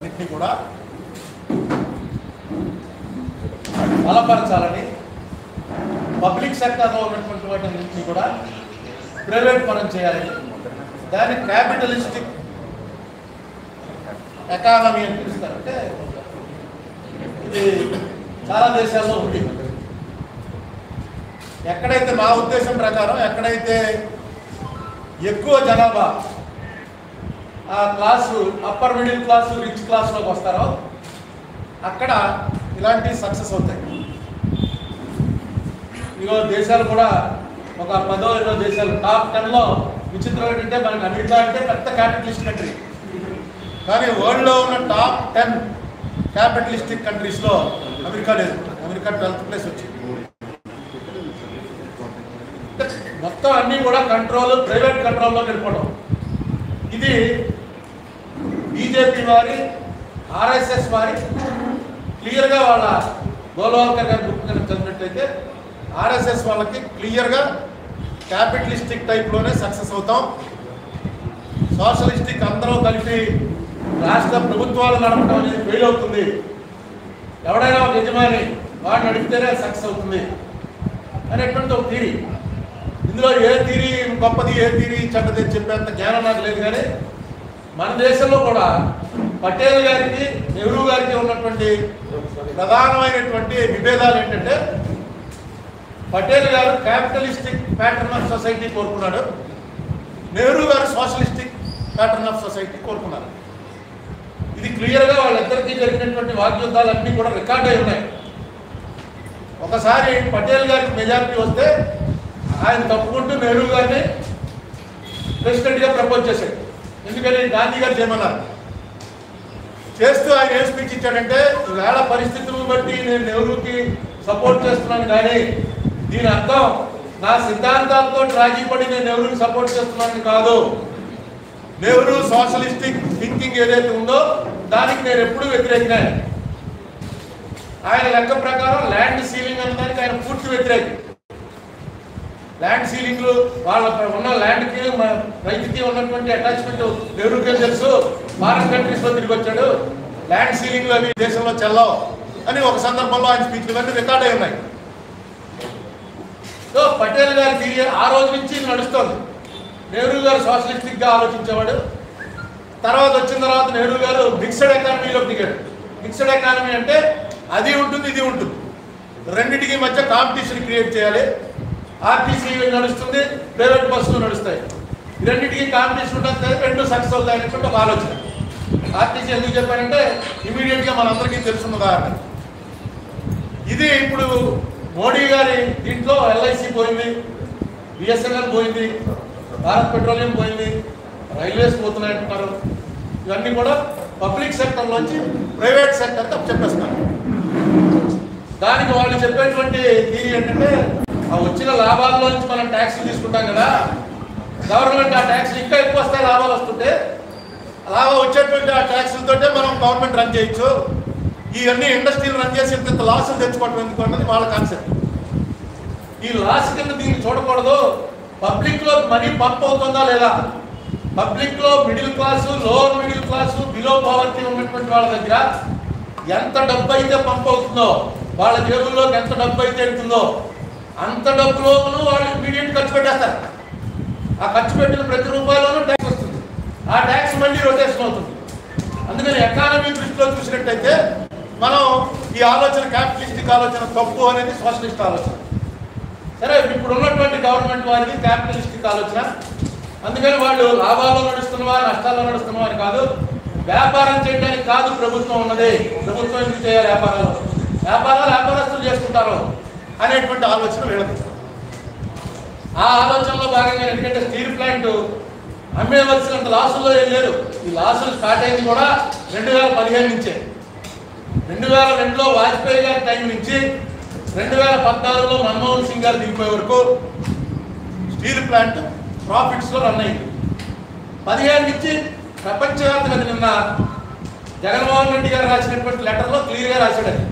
అన్నింటినీ కూడా బలపరచాలని పబ్లిక్ సెక్టర్లో ఉన్నటువంటి వాటిని కూడా ప్రైవేట్ పరం చేయాలని దాన్ని క్యాపిటలిస్టిక్ ఎకానమీ అని పిలుస్తారు అంటే ఇది చాలా దేశాల్లో ఉంది. ఎక్కడైతే నా ఉద్దేశం ప్రకారం ఎక్కడైతే ఎక్కువ జనాభా ఆ class upper middle class rich క్లాస్లోకి వస్తారో అక్కడ ఇలాంటి సక్సెస్ అవుతాయి. ఇగో దేశాలు కూడా ఒక పదో ఇరవై దేశాలు. టాప్ టెన్లో విచిత్రం ఏంటంటే మనకి అమెరికా అంటే పెద్ద క్యాపిటలిస్ట్ కంట్రీ కానీ వరల్డ్లో ఉన్న టాప్ టెన్ క్యాపిటలిస్టిక్ కంట్రీస్లో అమెరికా లేదు. అమెరికా ట్వెల్త్ ప్లేస్ వచ్చింది. మొత్తం అన్నీ కూడా కంట్రోల్ ప్రైవేట్ కంట్రోల్లో వెళ్ళిపోవడం. ఇది బీజేపీ వారి ఆర్ఎస్ఎస్ వారి క్లియర్గా వాళ్ళ గోల్వాల్కర్ గారి బుక్ కనుక చదివినట్టయితే ఆర్ఎస్ఎస్ వాళ్ళకి క్లియర్గా క్యాపిటలిస్టిక్ టైప్లోనే సక్సెస్ అవుతాం. సోషలిస్టిక్ అందరూ కలిపి రాష్ట్ర ప్రభుత్వాలు నడపడం అనేది ఫెయిల్ అవుతుంది. ఎవడైనా ఒక యజమాని వాడు నడిపితేనే సక్సెస్ అవుతుంది అనేటువంటి ఒక థీరీ ఇందులో ఏ థీరీ గొప్పది ఏ థీరీ చెడ్డది అని చెప్పేంత జ్ఞానం నాకు లేదు కానీ మన దేశంలో కూడా పటేల్ గారికి నెహ్రూ గారికి ఉన్నటువంటి ప్రధానమైనటువంటి విభేదాలు ఏంటంటే పటేల్ గారు క్యాపిటలిస్టిక్ ప్యాటర్న్ ఆఫ్ సొసైటీ కోరుకున్నాడు. నెహ్రూ గారు సోషలిస్టిక్ ప్యాటర్న్ ఆఫ్ సొసైటీ కోరుకున్నారు. ఇది క్లియర్గా వాళ్ళిద్దరికీ జరిగినటువంటి వాగ్యుద్ధాలన్నీ కూడా రికార్డ్ అయి ఉన్నాయి. ఒకసారి పటేల్ గారికి మెజారిటీ వస్తే ఆయన తప్పుకుంటూ నెహ్రూ గారిని ప్రెసిడెంట్గా ప్రపోజ్ చేశాడు. ఎందుకని గాంధీ గారు చేయమన్నారు. చేస్తూ ఆయన ఏం స్పీచ్ ఇచ్చాడంటే వేళ పరిస్థితులను బట్టి నేను నెహ్రూకి సపోర్ట్ చేస్తున్నాను కానీ దీని అర్థం నా సిద్ధాంతాలతో రాజీ పడి నేను నెహ్రూకి సపోర్ట్ చేస్తున్నాను కాదు. నెహ్రూ సోషలిస్టిక్ థింకింగ్ ఏదైతే ఉందో దానికి నేను ఎప్పుడూ వ్యతిరేకినాను ఆయన లెక్క ప్రకారం ల్యాండ్ సీలింగ్ అనే దానికి ఆయన పూర్తి వ్యతిరేకం. ల్యాండ్ సీలింగ్లు వాళ్ళ ఉన్న ల్యాండ్కి మన రైతుకి ఉన్నటువంటి అటాచ్మెంట్ నెహ్రూకే తెలుసు? ఫారెన్ కంట్రీస్లో తిరిగి వచ్చాడు. ల్యాండ్ సీలింగ్లు అవి దేశంలో చెల్లవు అని ఒక సందర్భంలో ఆయన స్పీచ్లు అన్నీ రికార్డ్ అయి ఉన్నాయి. సో పటేల్ గారి థియరీ ఆ రోజు నుంచి నడుస్తుంది. నెహ్రూ గారు సోషలిస్టిక్గా ఆలోచించేవాడు. తర్వాత వచ్చిన తర్వాత నెహ్రూ గారు మిక్స్డ్ ఎకానమీలో దిగాడు. మిక్స్డ్ ఎకానమీ అంటే అది ఉంటుంది ఇది ఉంటుంది. రెండింటికి మధ్య కాంపిటీషన్ క్రియేట్ చేయాలి. ఆర్టీసీ నడుస్తుంది ప్రైవేట్ బస్సులు నడుస్తాయి. రెండింటికి కాంపిటీషన్ ఉంటుంది రెండు సక్సెస్ అవుతాయి అనేటువంటి ఒక ఆలోచన. ఆర్టీసీ ఎందుకు చెప్పారంటే ఇమీడియట్గా మనందరికీ తెలుసున్న ఉదాహరణ. ఇది ఇప్పుడు మోడీ గారి దీంట్లో ఎల్ఐసి పోయింది బిఎస్ఎన్ఎల్ పోయింది భారత్ పెట్రోలియం పోయింది రైల్వేస్ పోతున్నాయి అంటున్నారు. ఇవన్నీ కూడా పబ్లిక్ సెక్టర్లోంచి ప్రైవేట్ సెక్టర్కి చెప్పేస్తున్నారు. దానికి వాళ్ళు చెప్పేటువంటి థీరీ ఏంటంటే ఆ వచ్చిన లాభాల్లో నుంచి మనం ట్యాక్స్ తీసుకుంటాం కదా గవర్నమెంట్ ఆ ట్యాక్స్ ఇంకా ఎక్కువ వస్తాయి లాభాలు వస్తుంటే లాభం వచ్చేటువంటి ఆ ట్యాక్సులతోటే మనం గవర్నమెంట్ రన్ చేయొచ్చు. ఇవన్నీ ఇండస్ట్రీలు రన్ చేసి ఇంత లాసులు తెచ్చుకోవడం ఎందుకు అన్నది వాళ్ళ కాన్సెప్ట్ ఈ లాస్ కింద దీన్ని చూడకూడదు. పబ్లిక్లో మనీ పంప్ అవుతుందా లేదా? పబ్లిక్లో middle class lower middle class below poverty ఉన్నటువంటి వాళ్ళ దగ్గర ఎంత డబ్బు అయితే పంప్ అవుతుందో వాళ్ళ జేబుల్లోకి ఎంత డబ్బు అయితే వెళ్తుందో అంత డబ్బు డబ్బులోనూ వాళ్ళు ఇమీడియట్ ఖర్చు పెట్టేస్తారు. ఆ ఖర్చు పెట్టిన ప్రతి రూపాయలోనూ ట్యాక్స్ వస్తుంది. ఆ ట్యాక్స్ మళ్ళీ రొటేషన్ అవుతుంది. అందుకని ఎకానమీ దృష్టిలో చూసినట్టయితే మనం ఈ ఆలోచన క్యాపిటలిస్టిక్ ఆలోచన తప్పు అనేది సోషలిస్ట్ ఆలోచన. సరే ఇప్పుడు ఉన్నటువంటి గవర్నమెంట్ వారికి క్యాపిటలిస్టిక్ ఆలోచన. అందుకని వాళ్ళు లాభాల్లో నడుస్తున్నవా నష్టాల్లో నడుస్తున్నవా అని కాదు. వ్యాపారం చేయడానికి కాదు ప్రభుత్వం ఉన్నది. ప్రభుత్వం ఎందుకు చేయాలి వ్యాపారాలు? వ్యాపారాలు వ్యాపారస్తులు చేసుకుంటారు. అనేటువంటి ఆలోచన వెళ్ళదు ఆ ఆలోచనలో భాగంగా ఎందుకంటే స్టీల్ ప్లాంట్ అమ్మేవలసినంత లాసుల్లో ఏం లేదు. ఈ లాసులు స్టార్ట్ అయింది కూడా రెండు వేల పదిహేను నుంచే. రెండు వేల రెండులో వాజ్పేయి గారి టైం నుంచి రెండు వేల పద్నాలుగులో మన్మోహన్ సింగ్ గారు దిగిపోయే వరకు స్టీల్ ప్లాంట్ ప్రాఫిట్స్లో రన్ అయింది. పదిహేను నుంచి ప్రపంచవ్యాప్తంగా నిన్న జగన్మోహన్ రెడ్డి గారు రాసినటువంటి లెటర్లో క్లియర్గా రాశాడు అది.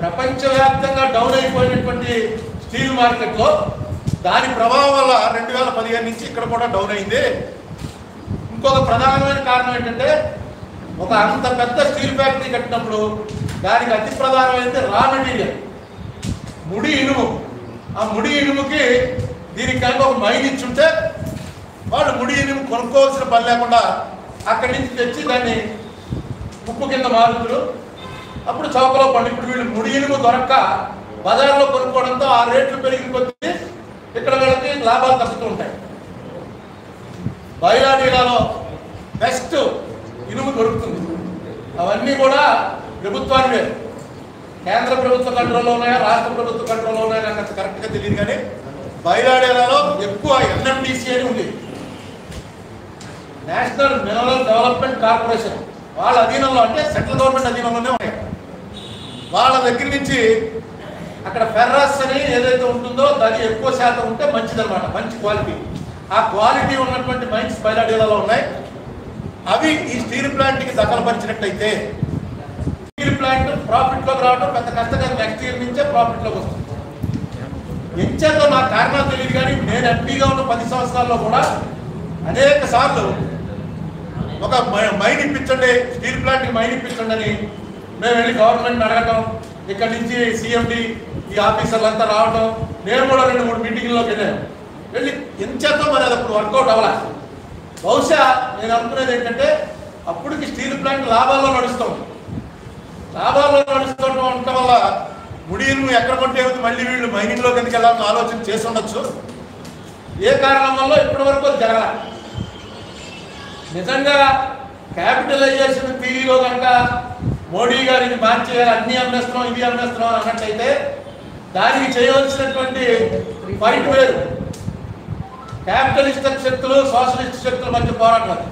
ప్రపంచవ్యాప్తంగా డౌన్ అయిపోయినటువంటి స్టీల్ మార్కెట్లో దాని ప్రభావం వల్ల రెండు వేల పదిహేను నుంచి ఇక్కడ కూడా డౌన్ అయింది. ఇంకొక ప్రధానమైన కారణం ఏంటంటే ఒక అంత పెద్ద స్టీల్ ఫ్యాక్టరీ కట్టినప్పుడు దానికి అతి ప్రధానమైనది రా మెటీరియల్ ముడి ఇనుము. ఆ ముడి ఇనుముకి దీనికి కనుక ఒక మైన్ ఇచ్చుంటే వాళ్ళు ముడి ఇనుము కొనుక్కోవాల్సిన పని లేకుండా అక్కడి నుంచి తెచ్చి దాన్ని ఉప్పు కింద మారుతులు అప్పుడు చౌకలో పండు ఇప్పుడు వీళ్ళు ముడి ఇనుము దొరక్క బజార్లో కొనుక్కోవడంతో ఆ రేట్లు పెరిగిన కొద్దీ ఇక్కడ వీళ్ళకి లాభాలు తగ్గుతూ ఉంటాయి. బయలాడీలలో బెస్ట్ ఇనుము దొరుకుతుంది. అవన్నీ కూడా ప్రభుత్వానివే కేంద్ర ప్రభుత్వ కంట్రోల్లో ఉన్నాయా రాష్ట్ర ప్రభుత్వ కంట్రోల్లో ఉన్నాయా నాకు అంత కరెక్ట్గా తెలియదు కానీ బయలాడేలలో ఎక్కువ ఎన్ఎండిసి అని ఉంది. నేషనల్ మినరల్ డెవలప్మెంట్ కార్పొరేషన్ వాళ్ళ అధీనంలో అంటే సెంట్రల్ గవర్నమెంట్ అధీనంలోనే ఉన్నాయి. వాళ్ళ దగ్గర నుంచి అక్కడ ఫెర్రస్ అని ఏదైతే ఉంటుందో దాని ఎక్కువ శాతం ఉంటే మంచిదన్నమాట మంచి క్వాలిటీ ఆ క్వాలిటీ ఉన్నటువంటి మైన్స్ బయలాడేలలో ఉన్నాయి. అవి ఈ స్టీల్ ప్లాంట్కి దఖలుపరిచినట్లయితే స్టీల్ ప్లాంట్ ప్రాఫిట్లోకి రావడం పెద్ద కష్టంగా నెక్స్ట్ ఇయర్ నుంచే ప్రాఫిట్లోకి వస్తుంది. ఎంచేతో నా కారణాలు తెలియదు కానీ నేను ఎంపీగా ఉన్న పది సంవత్సరాల్లో కూడా అనేక సార్లు ఒక మైన్ ఇప్పించండి స్టీల్ ప్లాంట్కి మైన్ ఇప్పించండి అని మేము వెళ్ళి గవర్నమెంట్ అడగటం ఇక్కడి నుంచి సీఎండి ఈ ఆఫీసర్లు అంతా రావటం నేను కూడా రెండు మూడు మీటింగ్లోకి వెళ్ళాను. వెళ్ళి ఎంచేత మరి అది అప్పుడు వర్కౌట్ అవ్వాలి. బహుశా నేను అనుకునేది ఏంటంటే అప్పటికి స్టీల్ ప్లాంట్ లాభాల్లో నడుస్తాం. లాభాల్లో నడుస్తుండటం ఉండటం వల్ల ముడిని ఎక్కడ కొంటే మళ్ళీ వీళ్ళు మైనింగ్లోకి ఎందుకు వెళ్ళాలని ఆలోచన చేసి ఉండొచ్చు. ఏ కారణం వల్ల ఇప్పటి వరకు అది జరగాల? నిజంగా క్యాపిటలైజేషన్ థియరీలో కనుక మోడీ గారిని మార్చేయాలి అన్ని అమ్మేస్తున్నాం ఇవి అమ్మేస్తున్నాం అన్నట్లయితే దానికి చేయవలసినటువంటి ఫైట్ వేరు. క్యాపిటలిస్ట్ శక్తులు సోషలిస్ట్ శక్తుల మధ్య పోరాటం అది.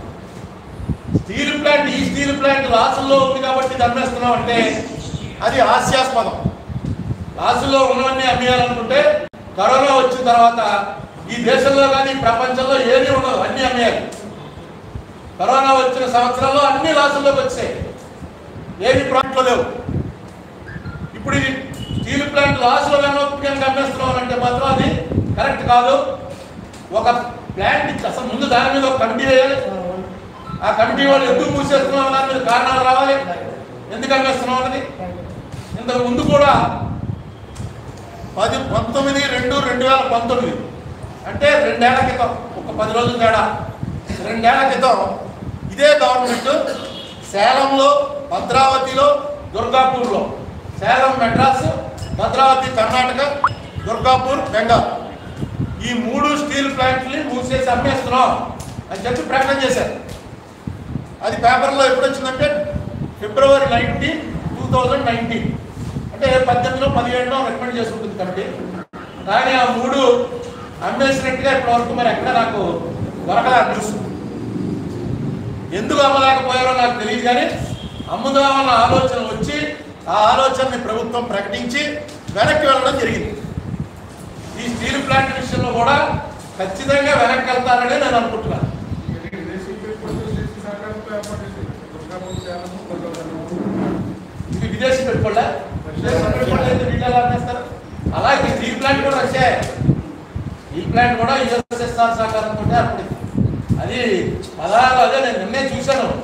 స్టీల్ ప్లాంట్ ఈ స్టీల్ ప్లాంట్ లాసుల్లో ఉంది కాబట్టి ఇది అమ్మేస్తున్నాం అంటే అది హాస్యాస్పదం. లాసుల్లో ఉన్నవన్నీ అమ్మేయాలనుకుంటే కరోనా వచ్చిన తర్వాత ఈ దేశంలో కానీ ప్రపంచంలో ఏమీ ఉండదు అన్నీ అమ్మేయాలి. కరోనా వచ్చిన సంవత్సరంలో అన్ని లాసుల్లోకి వచ్చాయి. ఏవి ప్లాంట్లో లేవు. ఇప్పుడు ఇది స్టీల్ ప్లాంట్ లాస్లో కనుక అమ్మేస్తున్నాం అంటే మాత్రం అది కరెక్ట్ కాదు. ఒక ప్లాంట్ అసలు ముందు దాని మీద ఒక కమిటీ వేయాలి. ఆ కమిటీ వాళ్ళు ఎందుకు మూసేస్తున్నాం దాని మీద కారణాలు రావాలి. ఎందుకు అమ్మేస్తున్నాం అన్నది? ఇంతకు ముందు కూడా పది పంతొమ్మిది రెండు రెండు వేల పంతొమ్మిది. అంటే రెండేళ్ళ క్రితం ఒక పది రోజుల తేడా. రెండేళ్ళ క్రితం ఇదే గవర్నమెంట్ సేలంలో భద్రావతిలో దుర్గాపూర్లో. సేలం మెడ్రాస్ భద్రావతి కర్ణాటక దుర్గాపూర్ బెంగాల్. ఈ మూడు స్టీల్ ప్లాంట్ని మూసేసి అమ్మేస్తున్నాం. అని చెప్పి ప్రకటన చేశారు. అది పేపర్లో ఎప్పుడు వచ్చిందంటే February nineteen two thousand nineteen అంటే పద్దెనిమిదిలో పదిహేడులో రికమెండ్ చేసి ఉంటుంది కమిటీ కానీ ఆ మూడు అమ్మేసినట్టుగా ఇప్పటివరకు మరి ఎక్కడ నాకు దొరకదా న్యూస్. ఎందుకు అమ్మలేకపోయారో నాకు తెలియదు కానీ అమ్ముదామన్న ఆలోచన వచ్చి ఆ ఆలోచనని ప్రభుత్వం ప్రకటించి వెనక్కి వెళ్ళడం జరిగింది. ఈ స్టీల్ ప్లాంట్ విషయంలో కూడా ఖచ్చితంగా వెనక్కి వెళ్తారని నేను అనుకుంటున్నాను. ఇది విదేశీ పెట్టుకోలే అయితే ఎలా అమ్మేస్తారు అలాగే స్టీల్ ప్లాంట్ కూడా వచ్చాయి. స్టీల్ ప్లాంట్ కూడా యుఎస్ఎస్ఆర్ సహకారంతో అప్పుడు అది పదహారు అదే నేను నిన్నే చూశాను.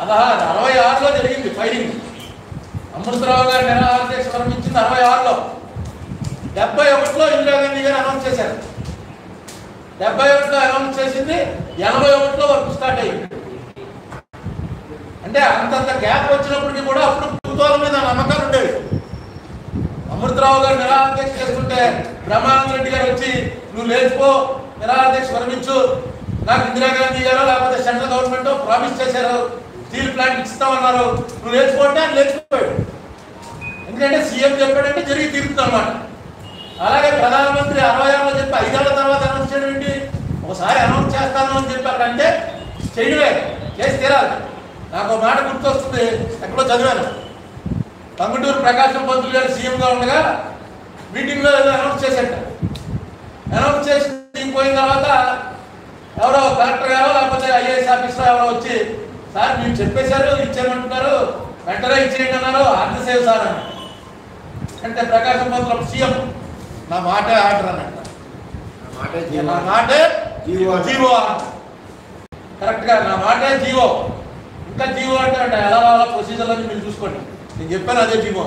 పదహారు అరవై ఆరులో జరిగింది ఫైరింగ్. అమృతరావు గారు నిరాధ్యక్ష ప్రారంభించింది అరవై ఆరులో. డెబ్బై ఒకటిలో ఇందిరాగాంధీ గారు అనౌన్స్ చేశారు. డెబ్బై ఒకటిలో అనౌన్స్ చేసింది ఎనభై ఒకటిలో వర్క్ స్టార్ట్ అయ్యింది. అంటే అంతంత గ్యాప్ వచ్చినప్పటికీ కూడా అప్పుడు ప్రభుత్వాల మీద నమ్మకాలు ఉండేవి. అమృతరావు గారు నిరాధ్యక్ష చేస్తుంటే బ్రహ్మానంద రెడ్డి గారు వచ్చి నువ్వు లేచిపో నిరాధ్యక్ష విరమించు నాకు ఇందిరాగాంధీ గారు లేకపోతే సెంట్రల్ గవర్నమెంట్ ప్రామిస్ చేశారు స్టీల్ ప్లాంట్ ఇస్తామన్నారు నువ్వు లేచిపోతే ఆయన లేచిపోయాడు ఎందుకంటే సీఎం చెప్పాడంటే జరిగి తీరుతుంది అనమాట అలాగే ప్రధానమంత్రి అరవై ఆరులో చెప్పి ఐదేళ్ళ తర్వాత అనౌన్స్ చేయడం ఏంటి? ఒకసారి అనౌన్స్ చేస్తాను అని చెప్పి అంటే చేయడమే చేసి తీరాలి. నాకు ఒక మాట గుర్తొస్తుంది ఎక్కడో చదివాను. పంగుటూరు ప్రకాశం పంతులు గారు సీఎంగా ఉండగా మీటింగ్లో ఏదో అనౌన్స్ చేశాట అనౌన్స్ చేసి పోయిన తర్వాత ఎవరో కలెక్టర్ గారో లేకపోతే ఐఏఎస్ ఆఫీసర్ ఎవరో వచ్చి సార్ మీరు చెప్పేశారు ఇచ్చేయమంటున్నారు వెంటనే ఇచ్చేయండి అన్నారు సేవ్ సార్ అని అంటే ప్రకాశం పంతులు సీఎం నా మాటే ఆర్డర్ అన్నట్ట నా మాటే జీవో. జీవో కరెక్ట్గా నా మాటే జీవో. ఇంకా జీవో అంటే అంటే ఎలా అలా ప్రొసీజర్ అని మీరు చూసుకోండి. నేను చెప్పాను అదే జీవో.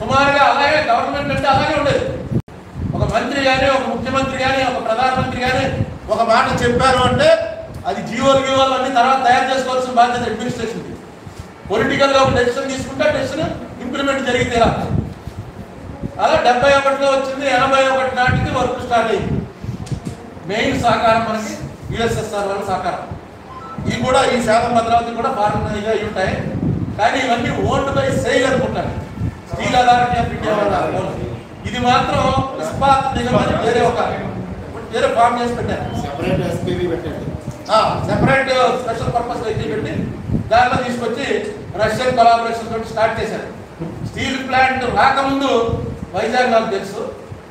సుమారుగా అలాగే గవర్నమెంట్ అంటే అలాగే ఉండేది. ఒక మంత్రి కానీ ఒక ముఖ్యమంత్రి కానీ ఒక ప్రధానమంత్రి కానీ ఒక మాట చెప్పారు అంటే అది జీవోలు గీవోలు అన్ని తర్వాత తయారు చేసుకోవాల్సిన బాధ్యత అడ్మినిస్ట్రేషన్ పొలిటికల్గా ఒక డెసిషన్ తీసుకుంటే డెసిషన్ ఇంప్లిమెంట్ జరిగితే అలా డెబ్బై ఒకటిలో వచ్చింది ఎనభై ఒకటి నాటికి వర్క్ స్టార్ట్ అయింది. మెయిన్ సహకారం మనకి యుఎస్ఎస్ఆర్ వాళ్ళ సహకారం. ఇవి కూడా ఈ శాతం భద్రావతి కూడా భారతీయంగా అయి ఉంటాయి కానీ ఇవన్నీ ఓల్డ్ బై సేల్ అనుకుంటాను స్టీల్ అథారిటీ ఆఫ్ ఇండియా వాళ్ళ ఇది మాత్రం ఇస్పాత్ నిగమని వేరే ఒక వేరే ఫామ్ చేసి పెట్టారు. సెపరేట్ ఎస్పీబీ పెట్టండి. సెపరేట్ స్పెషల్ పర్పస్ వెహికల్ పెట్టి దాంట్లో తీసుకొచ్చి రష్యన్ కొలాబరేషన్ తోటి స్టార్ట్ చేశారు. స్టీల్ ప్లాంట్ రాకముందు వైజాగ్ నాకు తెలుసు.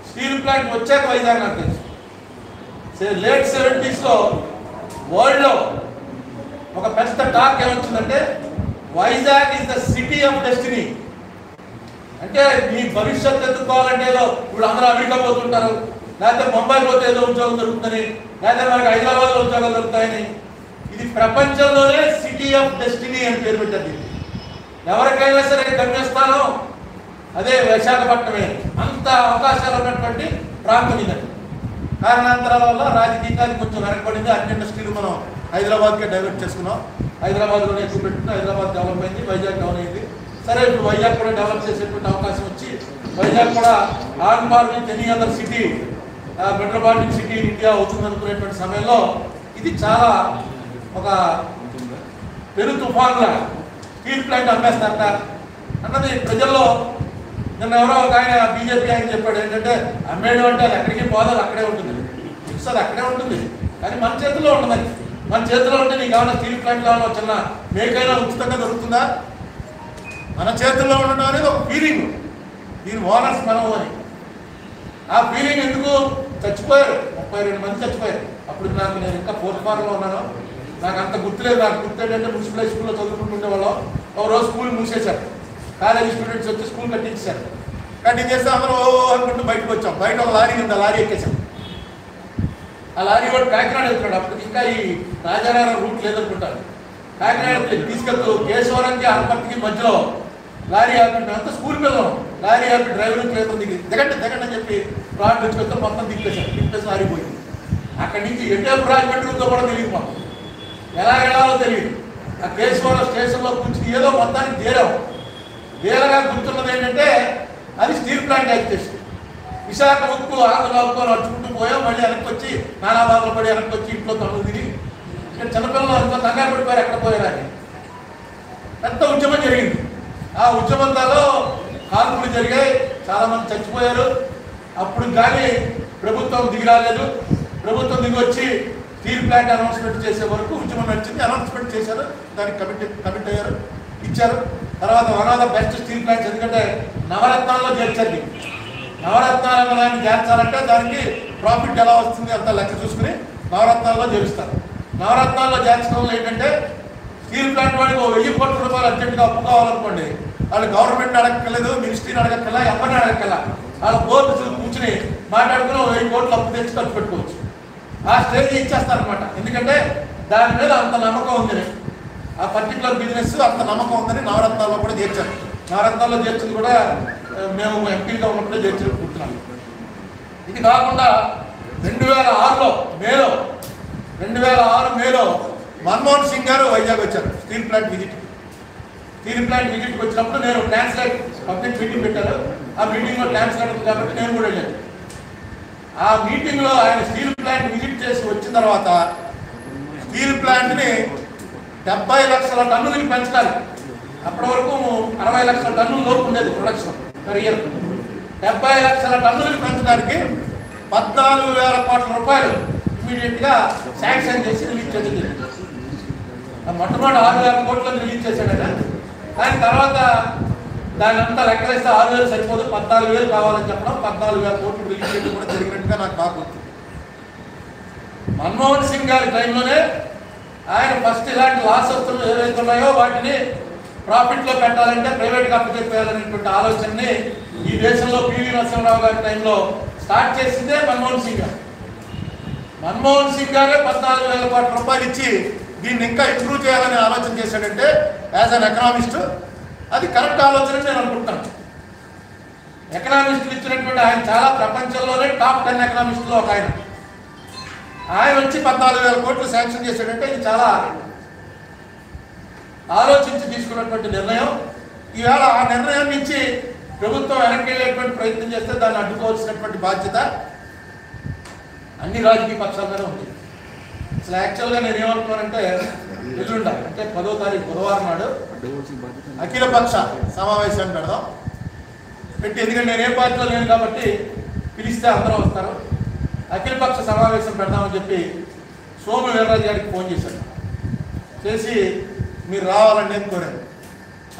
స్టీల్ ప్లాంట్ వచ్చాక వైజాగ్ నాకు తెలుసు. లేట్ సెవెంటీస్లో వరల్డ్లో ఒక పెద్ద talk ఏమొచ్చిందంటే Vizag is the city of destiny అంటే మీ భవిష్యత్తు ఎత్తుకోవాలంటే ఏదో ఇప్పుడు అందరూ అమెరికా పోతుంటారు. లేకపోతే బొంబాయి పోతే ఏదో ఉద్యోగం దొరుకుతుంది. లేకపోతే మనకి హైదరాబాద్లో ఉద్యోగాలు దొరుకుతాయని. ఇది ప్రపంచంలోనే సిటీ ఆఫ్ డెస్టినీ అని పేరు పెట్టండి. ఎవరికైనా సరే గమ్యస్థానం అదే విశాఖపట్నమే. అంత అవకాశాలు ఉన్నటువంటి ప్రాంతం ఇదండి కారణాంతరాల వల్ల రాజకీయానికి కొంచెం వెనకబడింది. అన్ని ఇండస్ట్రీలు మనం హైదరాబాద్కే డైవర్ట్ చేసుకున్నాం. హైదరాబాద్లోనే ఎక్కువ పెట్టుకుని హైదరాబాద్ డెవలప్ అయింది. వైజాగ్ డెవలప్ అయింది. సరే ఇప్పుడు వైజాగ్ కూడా డెవలప్ చేసేటువంటి అవకాశం వచ్చి వైజాగ్ కూడా on par with any other city metropolitan city India అవుతుంది అనుకునేటువంటి సమయంలో ఇది చాలా ఒక పెరు తుఫాన్లా హీట్ ప్లాంట్ అమ్మేస్తారట. అన్నది ప్రజల్లో నిన్న ఎవరో ఒక ఆయన బీజేపీ ఆయన చెప్పాడు ఏంటంటే అమ్మేయడం అంటే అది ఎక్కడికి పోదు అక్కడే ఉంటుంది. ఫిక్స్ అది అక్కడే ఉంటుంది. కానీ మన చేతిలో ఉంటుంది మన చేతిలో ఉంటే నీకు ఏమైనా స్టీల్ ప్లాంట్ కావాలో చిన్న మేకైనా ఉచితంగా దొరుకుతుందా? మన చేతుల్లో ఉండడం అనేది ఒక ఫీలింగ్ దీని ఓనర్స్ మనం అని. ఆ ఫీలింగ్ ఎందుకు చచ్చిపోయారు. ముప్పై రెండు మంది చచ్చిపోయారు. అప్పుడు నాకు నేను ఇంకా ఫోర్త్ ఫార్లో ఉన్నాను. నాకు అంత గుర్తులేదు నాకు గుర్తు ఏంటంటే మున్సిపల్ స్కూల్లో చదువుకుంటుండే వాళ్ళం. ఒక రోజు స్కూల్ మూసేశారు. కాలేజీ స్టూడెంట్స్ వచ్చి స్కూల్ కట్టించారు కట్టించేస్తే అందరూ ఓ అనుకుంటూ బయటకు వచ్చాం. బయట ఒక లారీ ఉంది. ఆ లారీ ఎక్కేసాం ఆ లారీ వాడు కాకినాడ వెళ్తున్నాడు. అప్పటికి ఇంకా ఈ రాజారాయణ రూట్ లేదనుకుంటారు. కాకినాడ తీసుకెళ్తూ కేశవరానికి అనపర్తికి మధ్యలో లారీ ఆపి అంత స్కూల్ పిల్లలు లారీ ఆపి డ్రైవర్ చేతులు దిగి దిగండి దిగండి అని చెప్పి రాడ్ తెచ్చుకొస్తే మొత్తం దిప్పేశారు దిప్పేసి ఆరిపోయింది. అక్కడి నుంచి ఎటే రాజమండ్రి కూడా తెలియదు మాకు. ఎలా వెళ్ళాలో తెలియదు. ఆ కేశవరం స్టేషన్లో కూర్చుని ఏదో మొత్తానికి తీరాం వేలగా గుర్తున్నది ఏంటంటే అది స్టీల్ ప్లాంట్ యాక్టేషన్ విశాఖ ఉక్కు ఆకులు ఆకులు నడుచుకుంటూ పోయాం. మళ్ళీ వెనక్కి వచ్చి నానా బాధలు పడి వెనక్కి వచ్చి ఇంట్లో తమ్ముడు తిరిగి ఇక్కడ చిన్నపిల్లలు అంతా కంగారు పడిపోయారు. ఎక్కడ పోయారని పెద్ద ఉద్యమం జరిగింది. ఆ ఉద్యమంలో కాల్పులు జరిగాయి. చాలా మంది చచ్చిపోయారు. అప్పుడు కానీ ప్రభుత్వం దిగి రాలేదు ప్రభుత్వం దిగి వచ్చి స్టీల్ ప్లాంట్ అనౌన్స్మెంట్ చేసే వరకు ఉద్యమం నడిచింది. అనౌన్స్మెంట్ చేశారు. దానికి కమిట్ కమిట్ అయ్యారు. ఇచ్చారు. తర్వాత one of the best steel plants ఎందుకంటే నవరత్నాల్లో చేర్చండి. నవరత్నాలను దాన్ని చేర్చాలంటే దానికి ప్రాఫిట్ ఎలా వస్తుంది అంత లెక్క చూసుకుని నవరత్నాల్లో చేరుస్తారు. నవరత్నాల్లో చేర్చడం ఏంటంటే స్టీల్ ప్లాంట్ వాడికి ఒక వెయ్యి కోట్ల రూపాయలు అర్జెంట్గా అప్పు కావాలనుకోండి వాళ్ళు గవర్నమెంట్ అడగక్కర్లేదు మినిస్ట్రీని అడగక్కర్లా ఎవరిని అడగక్కర్లా. వాళ్ళ బోర్డు కూర్చుని మాట్లాడుకుని ఓ వెయ్యి కోట్లు అప్పు తెచ్చి ఖర్చు పెట్టుకోవచ్చు. ఆ స్టేజ్ ఇచ్చేస్తారనమాట ఎందుకంటే దాని మీద అంత నమ్మకం ఉందని ఆ పర్టికులర్ బిజినెస్ అంత నమ్మకం ఉందని నవరత్నాల్లో కూడా చేర్చారు. నవరత్నాల్లో చేర్చింది కూడా మేము ఎంపీగా ఉన్నప్పుడే చేర్చుకుంటున్నాం ఇది కాకుండా రెండు వేల ఆరులో మేలో రెండు వేల ఆరు మేలో మన్మోహన్ సింగ్ గారు వైజాగ్ వచ్చారు. Steel plant visit. Steel plant విజిట్కి వచ్చినప్పుడు నేను ట్రాన్స్లేట్ పబ్లిక్ మీటింగ్ పెట్టారు ఆ మీటింగ్లో ట్రాన్స్లేట్ ఉంది కాబట్టి నేను కూడా వెళ్ళాను. ఆ మీటింగ్లో ఆయన స్టీల్ ప్లాంట్ విజిట్ చేసి వచ్చిన తర్వాత స్టీల్ ప్లాంట్ని డెబ్బై లక్షల టన్నులకి పెంచాలి. అప్పటి వరకు అరవై లక్షల టన్నుల లోపు ఉండేది ప్రొడక్షన్ పర్ ఇయర్ డెబ్బై లక్షల టన్నులకి పెంచడానికి పద్నాలుగు వేల కోట్ల రూపాయలు ఇమీడియట్గా శాంక్షన్ చేసి రిలీజ్ చేసింది. ఆ మొట్టమొదటి ఆరు వేల కోట్లను రిలీజ్ చేశాడట. దాని తర్వాత దాని అంతా లెక్కలేస్తే ఆరు వేలు సరిపోదు పద్నాలుగు వేలు కావాలని చెప్పడం పద్నాలుగు వేల కోట్లు రిలీజ్ కూడా జరిగినట్టుగా నాకు బాగా మన్మోహన్ సింగ్ గారి టైంలోనే ఆయన ఫస్ట్ ఇలాంటి లాస్ వస్తువులు ఏవైతే ఉన్నాయో వాటిని ప్రాఫిట్లో పెట్టాలంటే ప్రైవేట్గా అప్పచెప్పేయాలనేటువంటి ఆలోచనని ఈ దేశంలో పివి నరసింహరావు గారి టైంలో స్టార్ట్ చేసిందే మన్మోహన్ సింగ్ గారు. మన్మోహన్ సింగ్ గారే పద్నాలుగు వేల కోట్ల రూపాయలు ఇచ్చి దీన్ని ఇంకా ఇంప్రూవ్ చేయాలని ఆలోచన చేశాడంటే యాజ్ అన్ ఎకనామిస్ట్ అది కరెక్ట్ ఆలోచన నేను అనుకుంటాను ఎకనామిస్టులు ఇచ్చినటువంటి ఆయన చాలా ప్రపంచంలోనే టాప్ టెన్ ఎకనామిస్టులో ఒక ఆయన. ఆయన వచ్చి పద్నాలుగు వేల కోట్లు శాంక్షన్ చేశాడంటే ఇది చాలా ఆలోచించి తీసుకున్నటువంటి నిర్ణయం. ఈవేళ ఆ నిర్ణయం నుంచి ప్రభుత్వం వెనక్కి వెళ్ళేటువంటి ప్రయత్నం చేస్తే దాన్ని అడ్డుకోవాల్సినటువంటి బాధ్యత అన్ని రాజకీయ పక్షాల ఉంది. అసలు యాక్చువల్గా నేను ఏమనుకున్నానంటే ఎల్లుండ అంటే పదో తారీఖు బుధవారం నాడు అఖిల పక్ష సమావేశాన్ని పెడదాం. పెట్టి ఎందుకంటే నేను ఏ పార్టీలో లేను కాబట్టి పిలిస్తే అందరూ వస్తారు. అఖిల పక్ష సమావేశం పెడదామని చెప్పి సోము వీర్రాజు గారికి ఫోన్ చేశాను. చేసి మీరు రావాలని నేను కోరాను.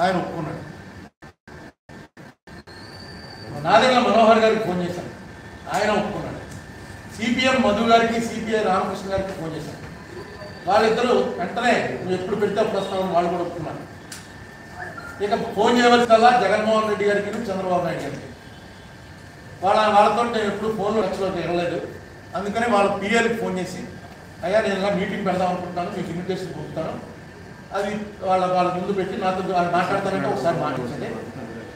ఆయన ఒప్పుకున్నాడు. నాదెండ్ల మనోహర్ గారికి ఫోన్ చేశాను. ఆయన ఒప్పుకున్నాడు. సిపిఎం మధు గారికి సిపిఐ రామకృష్ణ గారికి ఫోన్ చేశాను. వాళ్ళిద్దరూ వెంటనే నువ్వు ఎప్పుడు పెడితే అప్పుడు వాళ్ళు కూడా ఒప్పుకున్నారు. ఇక ఫోన్ చేయవలసల్లా జగన్మోహన్ రెడ్డి గారికి చంద్రబాబు నాయుడు గారికి. వాళ్ళ వాళ్ళతో నేను ఎప్పుడు ఫోన్లో టచ్లోకి వెళ్ళలేదు అందుకని వాళ్ళ పిఎల్కి ఫోన్ చేసి అయ్యా నేను ఇలా మీటింగ్ పెడదాం అనుకుంటాను మీకు ఇన్విటేషన్ పంపుతాను. అది వాళ్ళ వాళ్ళ ముందు పెట్టి నాతో వాళ్ళు మాట్లాడతానంటే ఒకసారి మాట్లాడండి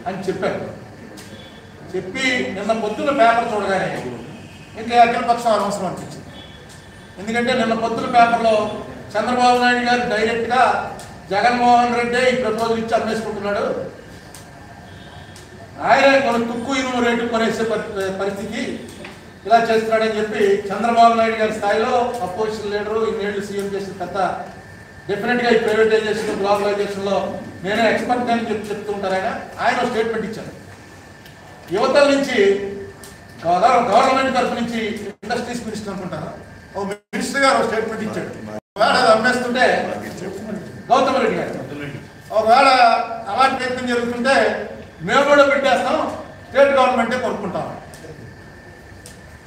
అని చెప్పాను చెప్పి నిన్న పొద్దున్న పేపర్ చూడగానే ఇంకా అఖిలపక్షం అనవసరం అనిపించింది. ఎందుకంటే నిన్న పొద్దున పేపర్లో చంద్రబాబు నాయుడు గారు డైరెక్ట్గా జగన్మోహన్ రెడ్డి ఈ ప్రపోజల్ ఇచ్చి అమ్మేసుకుంటున్నాడు. ఆయన మన తుక్కు ఇనుము రేటు కొనేసే పరి- పరిస్థితి ఇలా చేస్తున్నాడని చెప్పి చంద్రబాబు నాయుడు గారి స్థాయిలో అపోజిషన్ లీడరు ఇన్నేళ్ళు సీఎం చేసిన కథ డెఫినెట్గా ఈ ప్రైవేటైజేషన్ గ్లోబలైజేషన్లో నేనే ఎక్స్పర్ట్ అని చెప్పి చెప్తుంటారు ఆయన. ఆయన స్టేట్మెంట్ ఇచ్చాను యువతల నుంచి గవర్నమెంట్ తరఫు నుంచి ఇండస్ట్రీస్ మినిస్టర్ అనుకుంటారా? ఓ మినిస్టర్ గారు ఒక స్టేట్మెంట్ ఇచ్చాడు. ఒకవేళ అది అమ్మేస్తుంటే గౌతమ్ రెడ్డి గారు. ఒకవేళ అలాంటి ప్రయత్నం జరుగుతుంటే మేము కూడా పెట్టేస్తాం స్టేట్ గవర్నమెంటే కొనుక్కుంటాం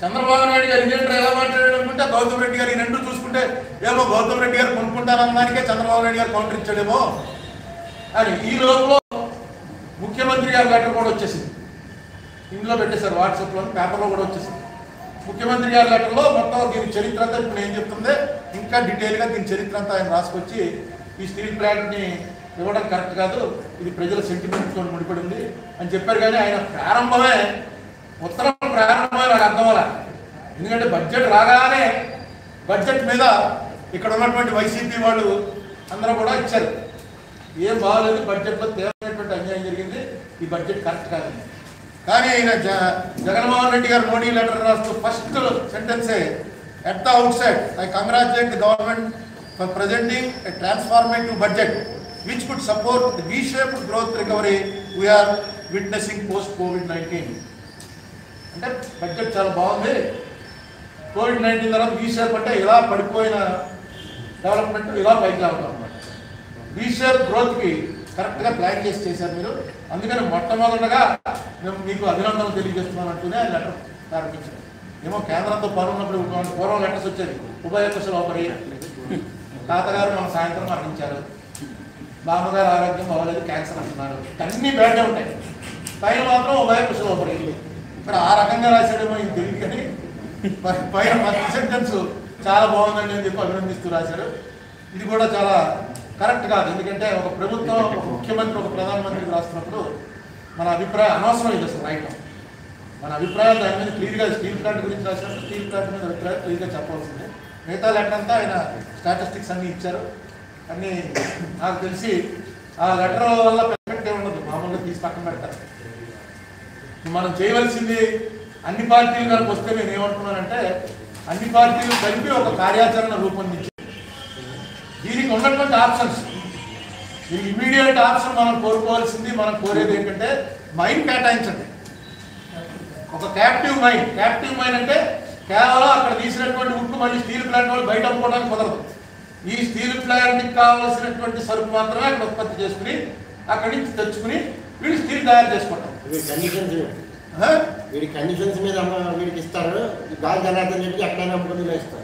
చంద్రబాబు నాయుడు గారు ఇదేంటి ఎలా మాట్లాడాడు అనుకుంటే గౌతమ్ రెడ్డి గారు రెండు చూసుకుంటే ఏమో గౌతమ్ రెడ్డి గారు కొనుక్కుంటారన్నదానికే చంద్రబాబు నాయుడు గారు కౌంటర్ ఇచ్చాడేమో అని ఈ లోపల ముఖ్యమంత్రి గారి లెటర్ కూడా వచ్చేసింది. ఇందులో పెట్టేశారు వాట్సాప్లో పేపర్లో కూడా వచ్చేసింది. ముఖ్యమంత్రి గారి లెటర్లో మొత్తం దీని చరిత్ర అంతా ఇప్పుడు ఏం చెప్తుందే ఇంకా డీటెయిల్గా దీని చరిత్ర అంతా ఆయన రాసుకొచ్చి ఈ స్టీల్ ప్లాంట్ని ఇవ్వడం కరెక్ట్ కాదు ఇది ప్రజల సెంటిమెంట్తో ముడిపడి ఉంది అని చెప్పారు కానీ ఆయన ప్రారంభమే ఉత్తరం ప్రారంభమే నాకు అర్థం అలా ఎందుకంటే బడ్జెట్ రాగానే బడ్జెట్ మీద ఇక్కడ ఉన్నటువంటి వైసీపీ వాళ్ళు అందరూ కూడా ఇచ్చారు. ఏం బాగలేదు బడ్జెట్లో తీవ్రమైనటువంటి అన్యాయం జరిగింది ఈ బడ్జెట్ కరెక్ట్ కాదు కానీ ఆయన జ- జగన్మోహన్ రెడ్డి గారు మోడీ లెటర్ రాస్తూ first సెంటెన్సే at the outset I congratulate the government for presenting a transformative budget which could support the V shaped growth recovery we are witnessing post covid nineteen అంటే బడ్జెట్ చాలా బాగుంది. Covid nineteen తర్వాత V shape అంటే ఇలా పడిపోయిన development ఇలా పైకి లాగుతాం అనమాట వీ షేప్ గ్రోత్కి కరెక్ట్గా ప్లాన్ చేసి చేశారు మీరు. అందుకని మొట్టమొదటగా మేము మీకు అభినందనలు తెలియజేస్తున్నాను అంటూనే లెటర్ ప్రారంభించారు. ఏమో కేంద్రంతో పని ఉన్నప్పుడు పూర్వం లెటర్స్ వచ్చేది ఉభయ లోపలి. తాతగారు మన సాయంత్రం మరణించారు. బామ్మగారు ఆరోగ్యం అవ్వలేదు క్యాన్సర్ అంటున్నారు. అన్నీ బయటే ఉంటాయి. పైన మాత్రం ఉభయ లోపలి. ఇక్కడ ఆ రకంగా రాశాడేమో ఇది తెలియదు కానీ పైన ఫస్ట్ సెంటెన్స్ చాలా బాగుందండి అని చెప్పి అభినందిస్తూ రాశారు. ఇది కూడా చాలా కరెక్ట్ కాదు. ఎందుకంటే ఒక ప్రభుత్వం ఒక ముఖ్యమంత్రి ఒక ప్రధానమంత్రికి రాస్తున్నప్పుడు మన అభిప్రాయం అనవసరం ఇది అసలు రాయటం మన అభిప్రాయాలు దాని మీద క్లియర్గా స్టీల్ ప్లాంట్ గురించి రాసినప్పుడు స్టీల్ ప్లాంట్ మీద అభిప్రాయం క్లియర్గా చెప్పాల్సిందే మిగతా లెటర్ అంతా ఆయన స్టాటిస్టిక్స్ అన్నీ ఇచ్చారు. అన్నీ నాకు తెలిసి ఆ లెటర్ వల్ల పెర్ఫెక్ట్ ఉండదు. మామూలుగా తీసి పక్కన పెడతారు. మనం చేయవలసింది అన్ని పార్టీలు కనుక వస్తే నేను ఏమంటున్నానంటే అన్ని పార్టీలు కలిపి ఒక కార్యాచరణ రూపొందించి దీనికి ఉన్నటువంటి ఆప్షన్స్. దీనికి ఇమీడియట్ ఆప్షన్ మనం కోరుకోవాల్సింది మనం కోరేది ఏంటంటే మైండ్ కేటాయించండి. ఒక క్యాప్టివ్ మైండ్ క్యాప్టివ్ మైండ్ అంటే కేవలం అక్కడ తీసినటువంటి ఉక్కు మళ్ళీ స్టీల్ ప్లాంట్ వాళ్ళు బయట అమ్ముకోవడానికి కుదరదు. ఈ స్టీల్ ప్లాంట్కి కావాల్సినటువంటి సరుకు మాత్రమే అక్కడ ఉత్పత్తి చేసుకుని అక్కడి నుంచి తెచ్చుకుని వీళ్ళు స్టీల్ తయారు చేసుకుంటాం వీడి కండిషన్స్ ఆ? వీడి కండిషన్స్ మీద వీడికి ఇస్తారు ఈ గాలి జనార్దన్ రెడ్డికి ఎక్కడైనా అమ్ముకుని ఇస్తారు